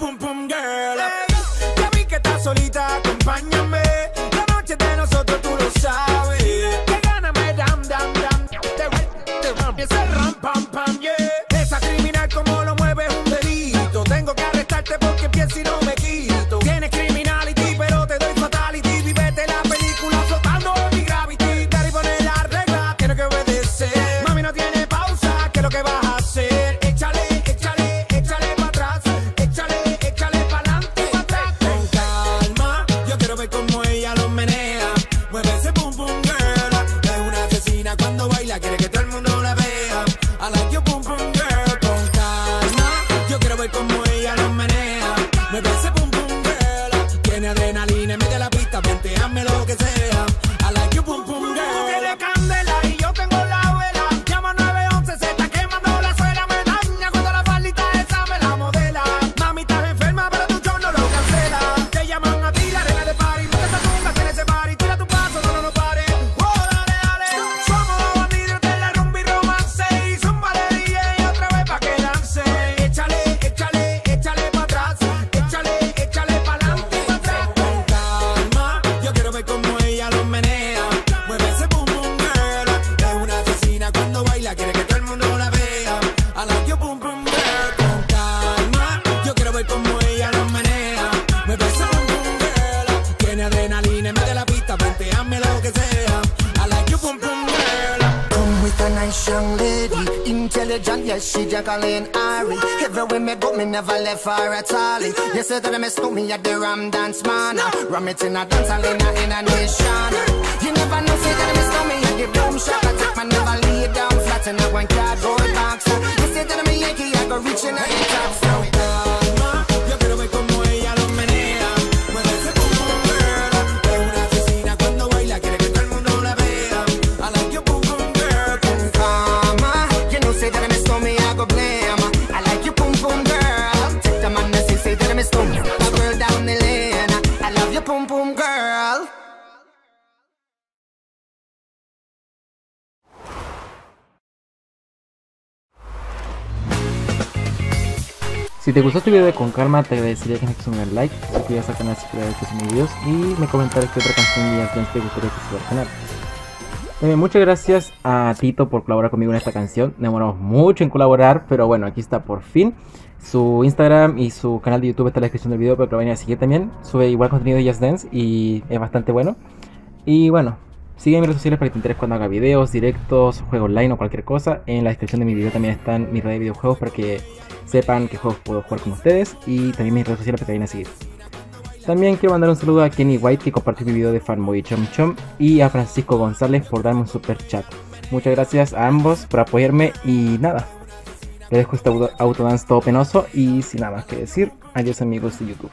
Boom boom girl. ya vi que estás solita, acompáñame. Medio de la pista, ponteame lo que sea. Young lady, intelligent, yes, she Jacqueline Ari. Everywhere me go, me never left her at all. You say that I miss me at the Ram Dance Man. Ram it in a dance I in a, in a nation. You never know, say that I miss me at the boom shop. I take my never lay down flat in a one cardboard box. You say that I'm a Yankee, Si te gustó este video de Con Calma, te agradecería que me dejes un like, suscribas al canal si quieres ver mis videos y me comentaras qué otra canción de Jazz te gustaría que suba al canal. Muchas gracias a Tito por colaborar conmigo en esta canción. Demoramos mucho en colaborar, pero bueno, aquí está por fin. Su Instagram y su canal de YouTube está en la descripción del video que lo vayan a seguir también. Sube igual contenido de Jazz Dance y es bastante bueno. Y bueno, sigue mis redes sociales para que te enteres cuando haga videos, directos, juegos online o cualquier cosa. En la descripción de mi video también están mis redes de videojuegos para que sepan qué juegos puedo jugar con ustedes. Y también mis redes sociales para que vayan a seguir. También quiero mandar un saludo a Kenny White que compartió mi video de Fanboy Chom Chom y a Francisco González por darme un super chat. Muchas gracias a ambos por apoyarme y nada. Les dejo este auto- autodance todo penoso y sin nada más que decir, adiós amigos de YouTube.